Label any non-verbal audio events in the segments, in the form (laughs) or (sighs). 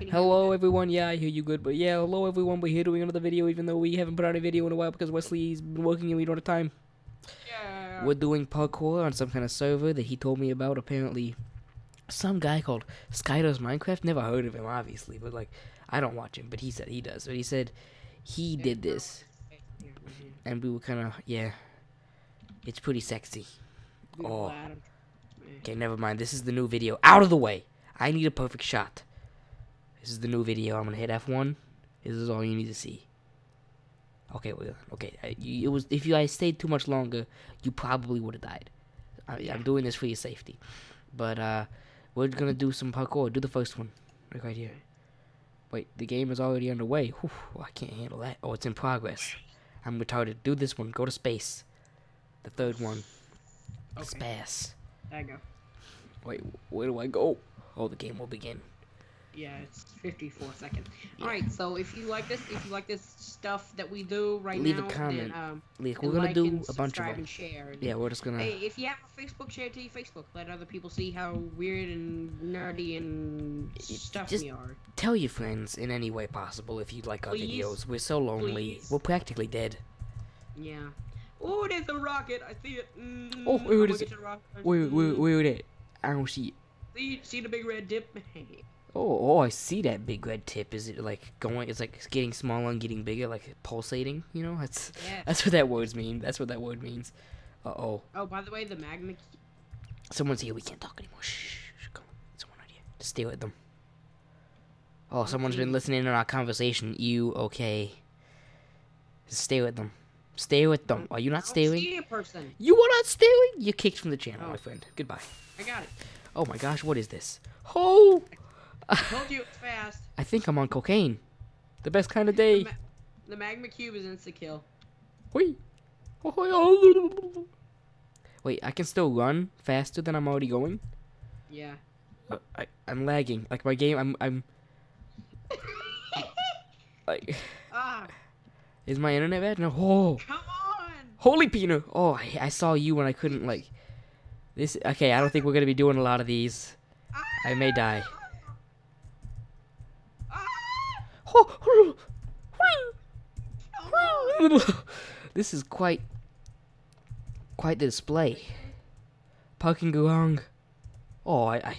Hello everyone, yeah I hear you good, but yeah, hello everyone, we're here doing another video even though we haven't put out a video in a while because Wesley's been working and we don't have time. Yeah. We're doing parkour on some kind of server that he told me about, apparently. Some guy called Skydoes Minecraft, never heard of him obviously, but like, I don't watch him, but he said he does. But he said he did this, and we were kinda, yeah, it's pretty sexy. Oh. Okay, never mind, this is the new video. Out of the way! I need a perfect shot. This is the new video. I'm gonna hit F1. This is all you need to see. Okay, well, okay. It was if you guys stayed too much longer, you probably would have died. I, I'm doing this for your safety, but uh, we're gonna do some parkour. Do the first one, right, right here. Wait, the game is already underway. Whew, I can't handle that. Oh, it's in progress. I'm retarded. Do this one. Go to space. The third one. Okay. Space. There you go. Wait, where do I go? Oh, the game will begin. Yeah, it's 54 seconds. Alright, so if you like this, if you like this stuff that we do right Leave a comment. then um, then we're gonna like do a bunch of subscribe them. and share. and- Yeah, we're just gonna. Hey, if you have a Facebook, share it to your Facebook. Let other people see how weird and nerdy and stuff just- we are. Tell your friends in any way possible if you like our Please. videos. We're so lonely. Please. We're practically dead. Yeah. Oh, there's a rocket. I see it. Mm, Oh, where is it? get a rocket. Where, where, Mm. it? I don't see it. See, see the big red dip? (laughs) Oh, oh, I see that big red tip. Is it like going? It's like it's getting smaller and getting bigger, like pulsating. You know, that's yeah. that's what that words mean. That's what that word means. Uh oh, Oh, by the way, the magma. key- someone's here. We can't talk anymore. Shh, shh, come on, someone right here. Just stay with them. Oh, someone's been listening to our conversation. You okay? Just stay with them. Stay with them. Are you not don't staring? see a person. You are not staring. You're kicked from the channel, Oh. my friend. Goodbye. I got it. Oh my gosh, what is this? Oh, (laughs) told you it's fast. I think I'm on cocaine. The best kind of day. Ma- The magma cube is insta kill. Wait. Wait, I can still run faster than I'm already going. Yeah. Uh, I, I'm lagging. Like my game, I'm, I'm. (laughs) Like, (sighs) Ah, is my internet bad? No. Oh, come on. holy peanut. Oh, I, I saw you when I couldn't like. This. Okay, I don't think we're gonna be doing a lot of these. I may die. (laughs) this is quite quite the display. Parking garong. Oh, I, I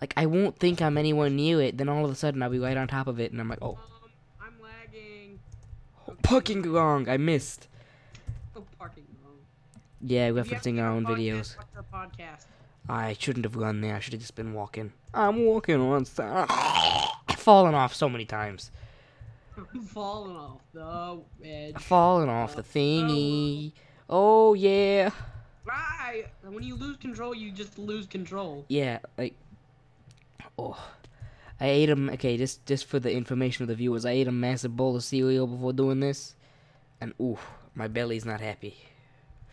like I won't think I'm anywhere near it. Then all of a sudden I'll be right on top of it, and I'm like, oh, Um, I'm lagging. parking garong. I missed. Oh, parking wrong. Yeah, If you have referencing our own podcast, videos. podcast. I shouldn't have gone there. I should have just been walking. I'm walking on. I've fallen off so many times. (laughs) Falling off the edge. I've off the thingy. Oh yeah. Right. When you lose control, you just lose control. Yeah, like, oh, I ate a okay. Just just for the information of the viewers, I ate a massive bowl of cereal before doing this, and ooh, my belly's not happy.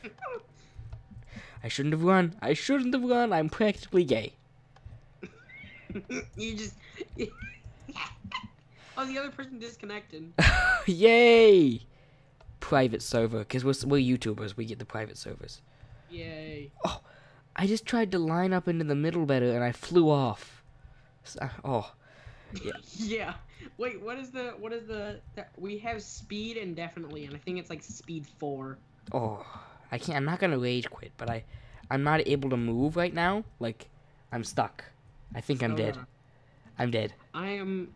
(laughs) I shouldn't have run. I shouldn't have run. I'm practically gay. (laughs) you just. Oh, the other person disconnected. (laughs) Yay! Private server, cause we're we're YouTubers. We get the private servers. Yay. Oh, I just tried to line up into the middle better, and I flew off. S- uh, Oh, (laughs) Yeah. yeah. Wait, what is the what is the, the we have speed indefinitely and I think it's like speed 4. oh, I can't. I'm not gonna rage quit, but I, I'm not able to move right now. Like, I'm stuck. I think I'm Oh, dead. no. I'm dead. I am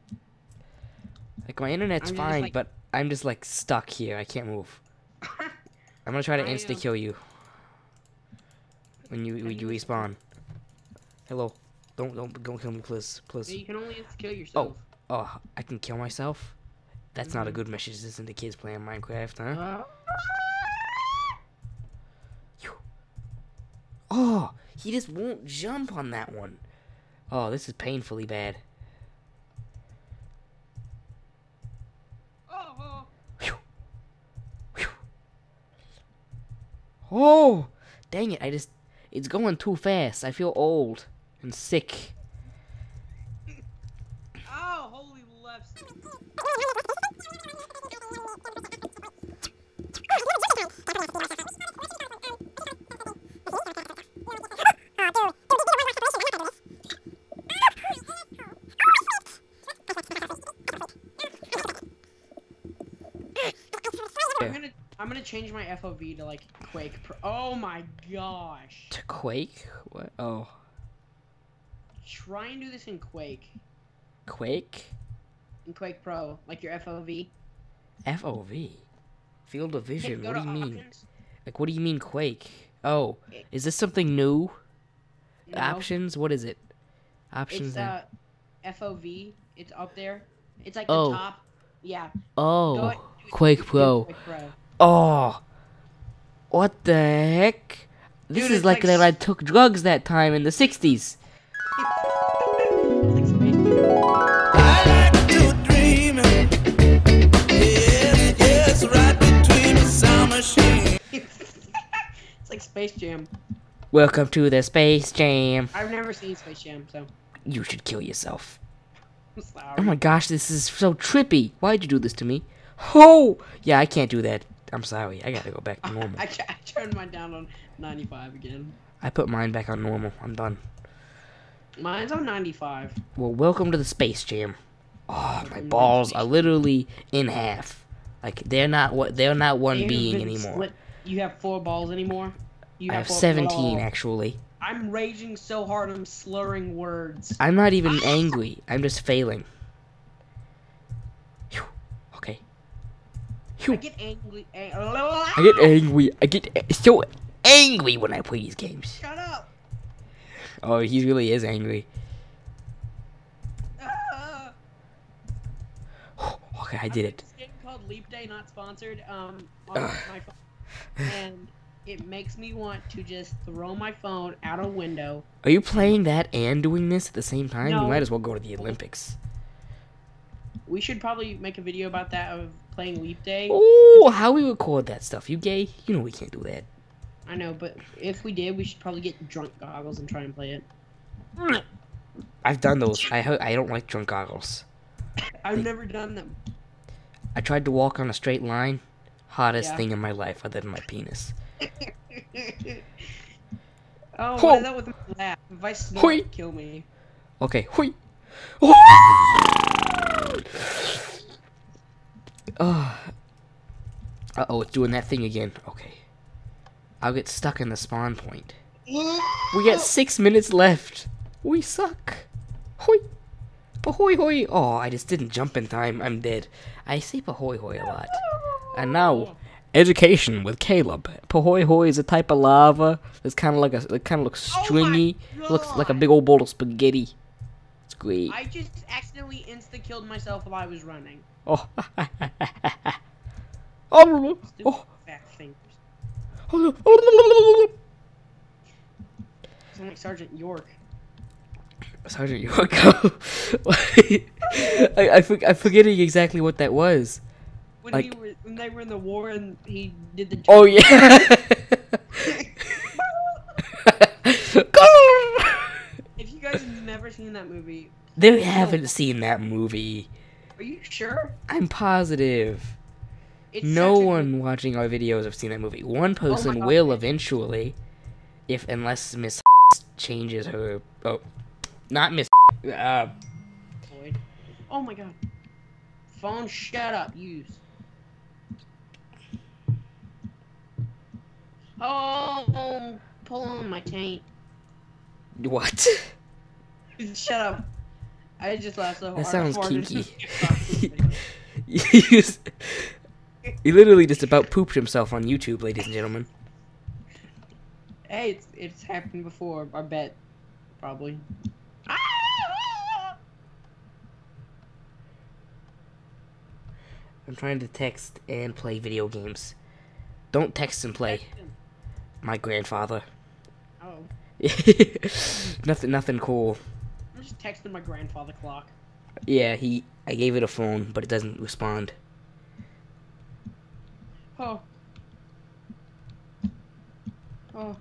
Like my internet's fine, like- but I'm just like stuck here. I can't move. (laughs) I'm gonna try to insta kill you when you when you respawn. Hello. Don't don't don't kill me, please, please. you can only kill yourself. Oh, oh, I can kill myself. That's not a Mhm. good message. This Isn't the kids playing Minecraft, huh? Uh, Oh, he just won't jump on that one. Oh, this is painfully bad. Oh, dang it, I just... It's going too fast. I feel old and sick. Oh, holy left. I'm gonna change my FOV to like Quake Pro. Oh my gosh. To Quake? What? Oh, Try and do this in Quake. Quake? In Quake Pro, like your FOV. FOV? Field of vision? What do you mean? options, Like, what do you mean Quake? Oh, is this something new? know? Options? What is it? Options. It's uh FOV. It's up there. It's like Oh. the top. Yeah. oh, Go ahead, do it- Quake it Pro. Quake Pro. Oh, what the heck? This Dude, is like, like I took drugs that time in the 60s. It's like Space Jam. I like to dream. Yes, (laughs) yes, right between the sound machine. it's like Space Jam. Welcome to the Space Jam. I've never seen Space Jam, so You should kill yourself. I'm sorry. Oh my gosh, this is so trippy. Why'd you do this to me? Oh! Yeah, I can't do that. I'm sorry. I gotta go back to (laughs) normal. I, I, I turned mine down on 95 again. I put mine back on normal. I'm done. Mine's on 95. Well, welcome to the Space Jam. Oh, my Welcome to the balls are literally in half. Like they're not what they're not one You've being anymore. split- You have four balls anymore. You I have four- 17 Oh, actually. I'm raging so hard I'm slurring words. I'm not even ah! angry. I'm just failing. Phew. Okay. I get angry. Ang- I get angry. I get so angry when I play these games. Shut up. Oh, he really is angry. Ah. Okay, I did it. This game called Leap Day, not sponsored. Um, on my phone, and it makes me want to just throw my phone out a window. Are you playing that and doing this at the same time? You might as well go to the Olympics. We should probably make a video about that of playing Leap Day. Oh, how we record that stuff? You gay? You know we can't do that. I know, but if we did, we should probably get drunk goggles and try and play it. I've done those. I I don't like drunk goggles. I've never done them. I tried to walk on a straight line. Hottest Yeah. thing in my life, other than my penis. (laughs) oh, is that with my laugh? If I snort, Hoi. kill me. Okay, hui. Oh. (laughs) (laughs) Uh oh, it's doing that thing again. Okay. I'll get stuck in the spawn point. We got six minutes left. We suck. Hoi. Pahoy hoi. Oh, I just didn't jump in time. I'm dead. I say pahoy hoi a lot. And now, education with Caleb. Pahoy hoi is a type of lava that's kind of like a, it kind of looks Oh stringy. looks like a big old bowl of spaghetti. It's great. I just accidentally insta killed myself while I was running. Oh. (laughs) oh. Oh. fat fingers. Oh. (laughs) Sound like Sergeant York. Sergeant Yorko. (laughs) I, I, I'm forgetting exactly what that was. When, Like- he were, when they were in the war and he did the. Oh yeah. If you guys have never seen that movie, they haven't seen that movie. Are you sure? I'm positive. It's no a one watching our videos have seen that movie. One person Oh will eventually, if unless Miss (laughs) changes her. Oh, not Miss. Uh, boy. Oh my god. Phone, shut up. Use. Oh, pull on my taint. what? (laughs) Shut up. I just laughed so hard. That sounds kinky. s- (laughs) he literally just about pooped himself on YouTube, ladies and gentlemen. hey, it's it's happened before. I bet, probably. I'm trying to text and play video games. Don't text and play. My grandfather. Oh, (laughs) nothing, nothing cool. Just texting my grandfather clock. Yeah, he. I gave it a phone, but it doesn't respond. Oh. Oh.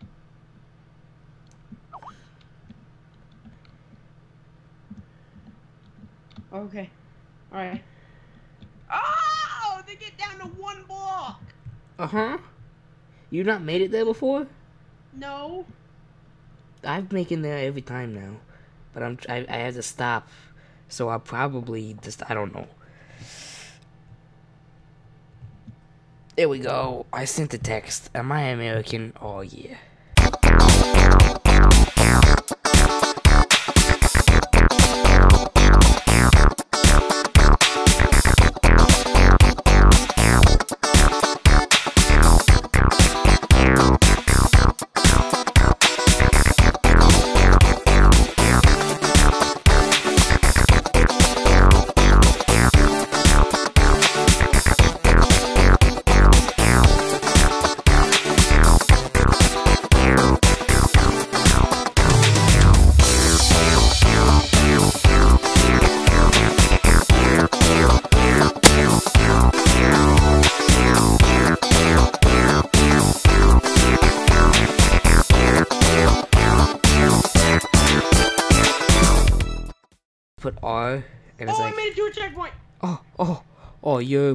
Okay. Alright. Oh! They get down to one block! Uh huh. You've not made it there before? No. I've making there every time now, but I'm. I, I had to stop, so I'll probably just. I don't know. There we go. I sent the text. Am I American? Oh yeah.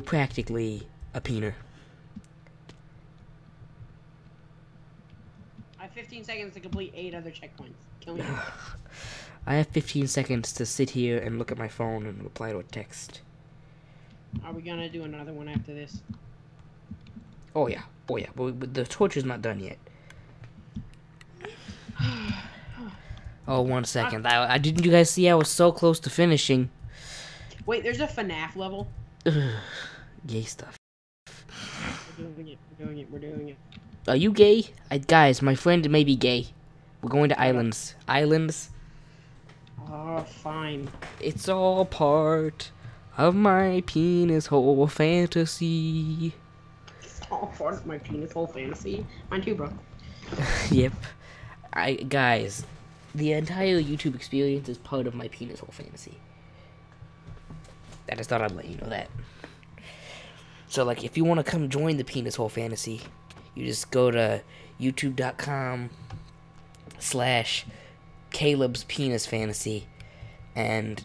Practically a peener. I have 15 seconds to complete eight other checkpoints. Kill me. (sighs) I have 15 seconds to sit here and look at my phone and reply to a text. Are we gonna do another one after this? Oh yeah, oh yeah, but, but the torture's not done yet. (sighs) Oh, one second. I, I didn't you guys see I was so close to finishing. Wait, there's a FNAF level. Ugh, gay stuff. We're doing it. We're doing it. We're doing it. Are you gay? I, guys, my friend may be gay. We're going to islands. Islands. Oh, fine. It's all part of my penis hole fantasy. It's all part of my penis hole fantasy. Mine too, bro. (laughs) yep. I guys, the entire YouTube experience is part of my penis hole fantasy. I just thought I'd let you know that. So like if you want to come join the penis hole fantasy, you just go to youtube.com slash Caleb's penis fantasy and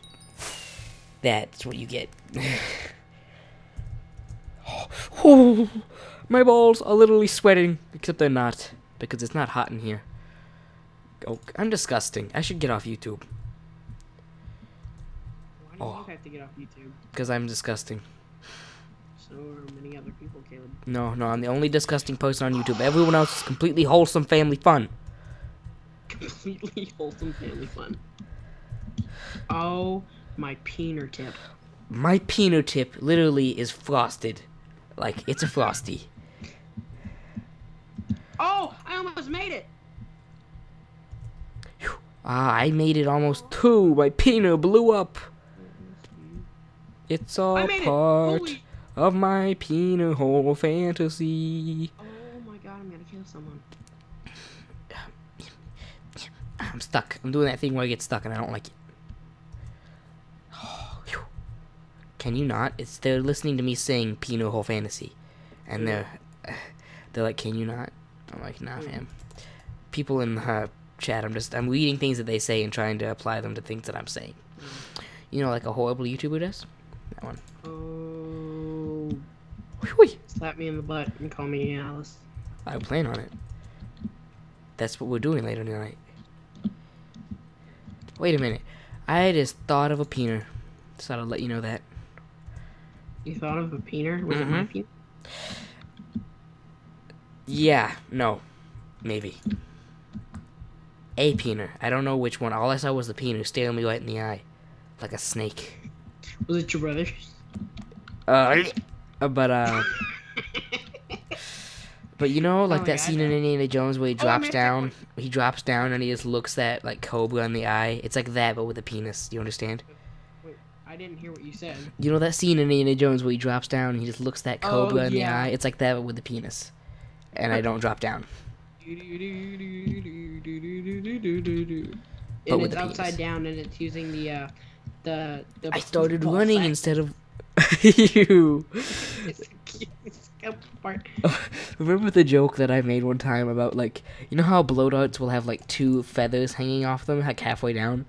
that's what you get. (laughs) oh, my balls are literally sweating, except they're not because it's not hot in here. Oh, I'm disgusting. I should get off YouTube Why do Oh. you have to get off YouTube? because I'm disgusting. So are many other people, Caleb. No, no, I'm the only disgusting person on YouTube. Everyone else is completely wholesome family fun. Completely (laughs) wholesome family fun. Oh, my peener tip. My peanut tip literally is frosted. Like, it's a frosty. Oh, I almost made it. Ah, I made it almost too. My peanut blew up. It's all made it. part of my peanut hole fantasy. Oh my god, I'm gonna kill someone. I'm stuck. I'm doing that thing where I get stuck and I don't like it. Oh, phew. Can you not? It's they're listening to me sing Pinot Hole Fantasy, and they're (sighs) they're like, "Can you not?" I'm like, "Nah, mm. fam." People in the chat, I'm just I'm reading things that they say and trying to apply them to things that I'm saying. Mm. You know, like a horrible YouTuber does. That one. Oh, Whee! slap me in the butt and call me Alice. I plan on it. That's what we're doing later tonight. Wait a minute. I just thought of a peener. Just thought I'd let you know that. You thought of a peener? Was mm-hmm. it my peener? Yeah, no. Maybe. A peener. I don't know which one. All I saw was the peener staring me right in the eye. Like a snake. Was it your brother? Uh, uh, but, uh. But you know, like Oh, that yeah, I scene in know. Indiana Jones where he Oh, drops made a down, he drops down and he just looks that like cobra in the eye. It's like that, but with a penis. Do you understand? Wait, I didn't hear what you said. You know that scene in Indiana Jones where he drops down and he just looks that Oh, cobra in the eye? It's like that, but with a penis. And I don't drop down. (laughs) And But with it's the upside penis. down, and it's using the uh, the the. I started running sack. instead of (laughs) you. It's the cutest part. (laughs) Remember the joke that I made one time about like you know how blow darts will have like two feathers hanging off them like halfway down?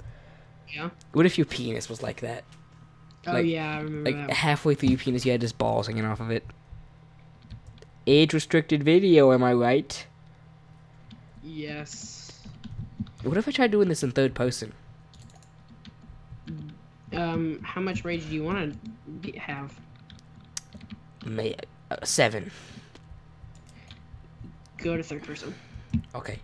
Yeah. What if your penis was like that? Oh Like- yeah, I remember Like that. halfway through your penis you had just balls hanging off of it. Age restricted video, am I right? Yes. What if I tried doing this in third person? Um, how much rage do you want to have? May Uh, seven. Go to third person. Okay.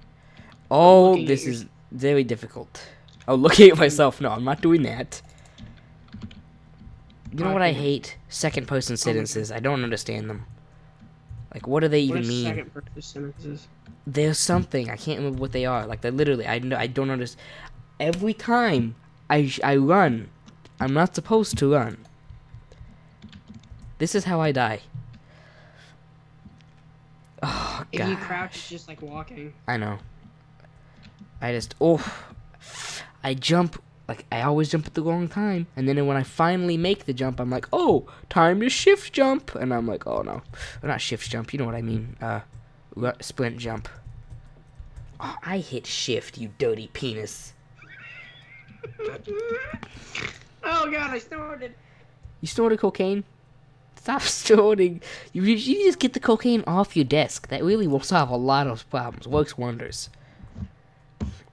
Oh, this is very difficult. Oh, looking at myself. No, I'm not doing that. You know what I hate? Second person sentences. I don't understand them. Like, what do they even mean? second person sentences? There's something. I can't remember what they are. Like, they literally, I, I don't understand. Every time I, I run, I'm not supposed to run. This is how I die. Oh, If you crouch, just like walking. I know. I just oh, I jump like I always jump at the wrong time, and then when I finally make the jump, I'm like, oh, time to shift jump, and I'm like, oh no, or not shift jump. You know what I mean? Uh, sprint jump. Oh, I hit shift, you dirty penis. (laughs) oh god, I snorted. You snorted cocaine? Stop (laughs) snorting. You, you just get the cocaine off your desk. That really will solve a lot of problems. Works wonders.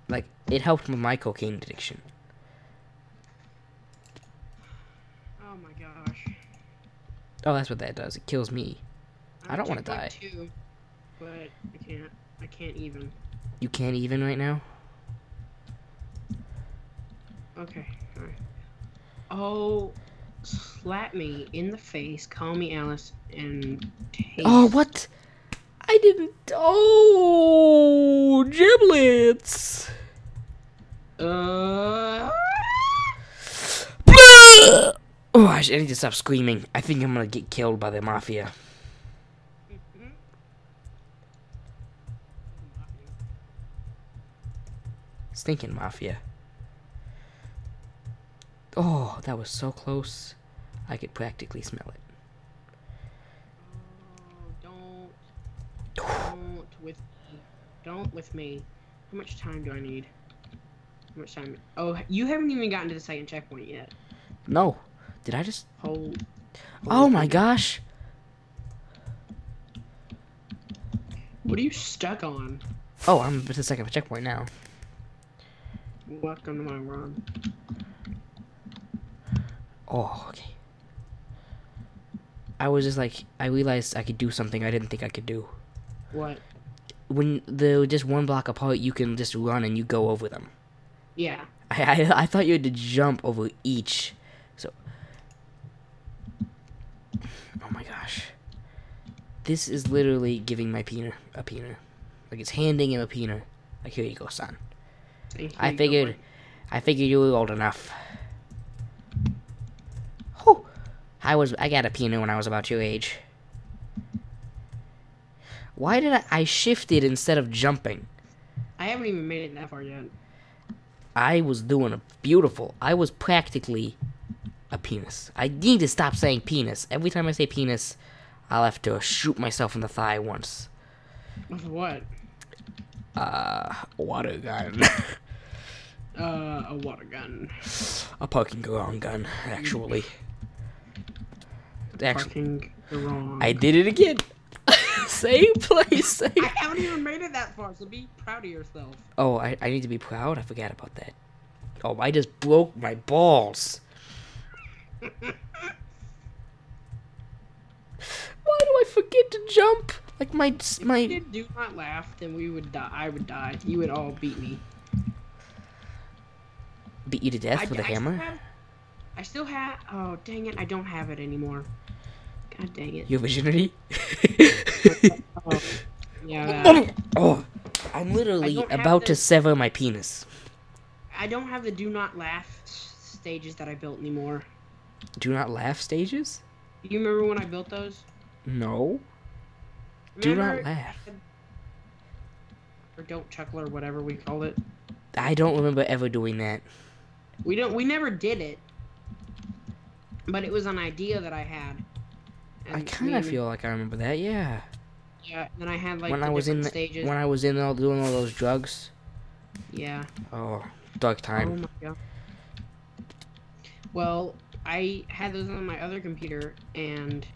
Like, it helped with my cocaine addiction. Oh my gosh. Oh, that's what that does. It kills me. I I'm don't wanna at die. 2.2, But I can't. I can't even. You can't even right now? Okay. Alright. Oh, slap me in the face, call me Alice, and taste. Oh, what? I didn't. Oh, giblets. Uh. (sighs) Oh, I, I need to stop screaming. I think I'm gonna get killed by the mafia. Stinking mafia. Oh, that was so close. I could practically smell it. Don't. Don't with. Don't with me. How much time do I need? How much time? Oh, you haven't even gotten to the second checkpoint yet. No. Did I just. Hold. Oh my gosh. What are you stuck on? Oh, I'm at the second checkpoint now. Welcome to my run. Oh, okay. I was just like, I realized I could do something I didn't think I could do. What? When they're just one block apart, you can just run and you go over them. Yeah. I, I, I thought you had to jump over each. So. Oh my gosh. This is literally giving my peener a peener. Like it's handing him a peener. Like here you go, son. Here I go, figured. I figured you were old enough. Whew. I was, I got a peener when I was about your age. Why did I, I shifted instead of jumping? I haven't even made it that far yet. I was doing a beautiful. I was practically a penis. I need to stop saying penis. Every time I say penis, I'll have to shoot myself in the thigh once. With what? Uh, water gun. (laughs) (laughs) Uh, a water gun. a parking garage gun, actually. Actually, Parking the wrong. I did it again. (laughs) Same place. Same. I haven't even made it that far, so be proud of yourself. Oh, I, I need to be proud. I forgot about that. Oh, I just broke my balls. (laughs) Why do I forget to jump? Like my If my you did do not laugh, then we would die. I would die. You would all beat me. beat you to death I, with a I hammer. Still have, I still have. Oh dang it! I don't have it anymore. God dang it. Your virginity. (laughs) (laughs) Oh, yeah. that. oh, I'm literally have about to sever my penis. I don't have the do not laugh stages that I built anymore. Do not laugh stages. You remember when I built those? No. Do not Remember- laugh. Or don't chuckle or whatever we called it. I don't remember ever doing that. We don't. We never did it. But it was an idea that I had. I kind of feel like I remember that. Yeah. Yeah. And then I had like when the I was in the- stages. when I was in all doing all those drugs. Yeah. Oh, dark Oh time. my god. Well, I had those on my other computer, and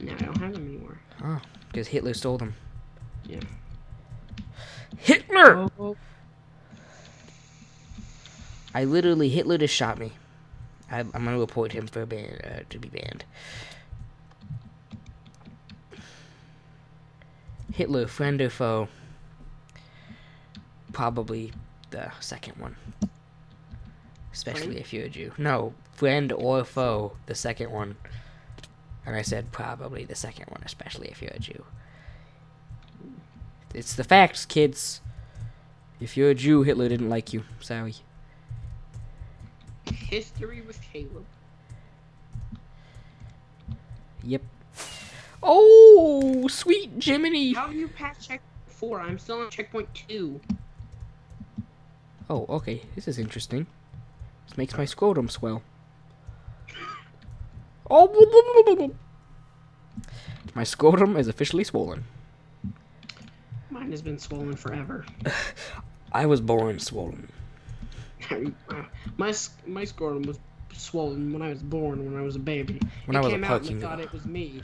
now I don't have them anymore. Oh, because Hitler stole them. Yeah. Hitler! Oh, I literally Hitler just shot me. I, am gonna report him for ban uh, to be banned. Hitler, friend or foe? Probably the second one. Especially if you're a Jew. No, friend or foe, the second one. And I said probably the second one, especially if you're a Jew. It's the facts, kids. If you're a Jew, Hitler didn't like you. Sorry. History with Caleb. Yep. Oh, sweet Jiminy. How do you pass checkpoint four? I'm still on checkpoint two. Oh, okay. This is interesting. This makes my scrotum swell. Oh, my scrotum is officially swollen. Mine has been swollen forever. (laughs) I was born swollen. My my scrotum was swollen when I was born, when I was a baby. When it I was a (laughs) came out and they thought it was me.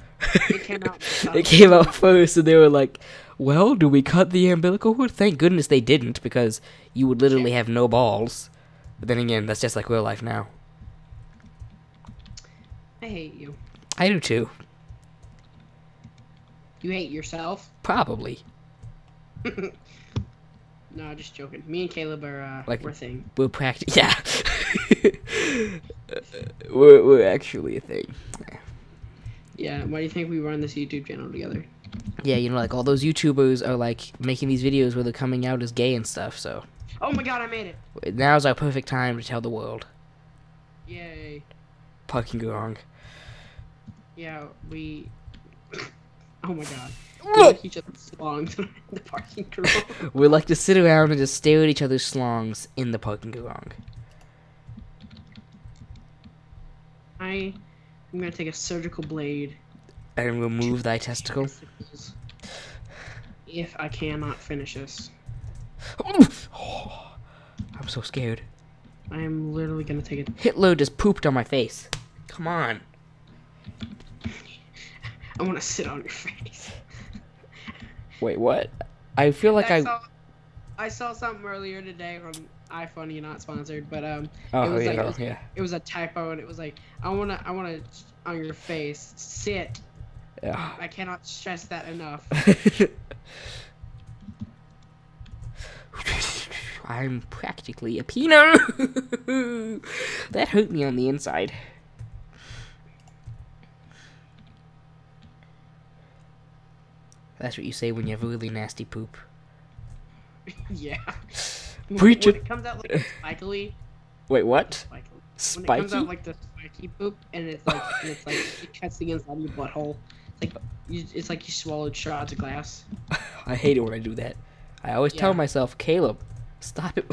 It came out. it came out first, and they were like, "Well, do we cut the umbilical cord?" Thank goodness they didn't, because you would literally have no balls. But then again, that's just like real life now. I hate you. I do too, You hate yourself. probably. (laughs) No, just joking. Me and Caleb are uh, Like- we're a thing. We're practic. (laughs) Yeah. (laughs) we're we're actually a thing. Yeah. Why do you think we run this YouTube channel together? Yeah, you know, like all those YouTubers are like making these videos where they're coming out as gay and stuff. So Oh my God, I made it! now's our perfect time to tell the world. Yay. Parking wrong. Yeah, we. Oh my God. We like each other's songs in the parking garage. (laughs) We like to sit around and just stare at each other's slongs in the parking garage. I am gonna take a surgical blade. And remove thy testicle. testicles If I cannot finish this, (sighs) I'm so scared. I am literally gonna take it. Hitler just pooped on my face. Come on. I want to sit on your face. Wait, what? I feel like I, I. saw, I saw something earlier today from iFunny, not sponsored, but um, Oh, it was yeah, like- it was- yeah. it was a typo, and it was like, I wanna, I wanna on your face sit. yeah. I cannot stress that enough. (laughs) I'm practically a peanut. (laughs) that hurt me on the inside. That's what you say when you have really nasty poop. (laughs) yeah. Preach when it. it comes out like spikily, Wait, what? spikily. When it comes out like the spiky poop, and it's like, and it's like it cuts the inside of your butthole. It's like you, it's like you swallowed shards of glass. (laughs) I hate it when I do that. I always tell myself, Caleb, stop it.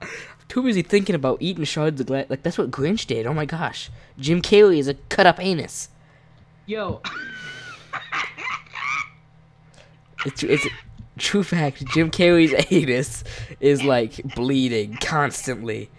I'm (laughs) too busy thinking about eating shards of glass. Like, that's what Grinch did. Oh my gosh. Jim Carrey is a cut up anus. Yo, It's, it's true fact. Jim Carrey's (laughs) anus is like bleeding constantly.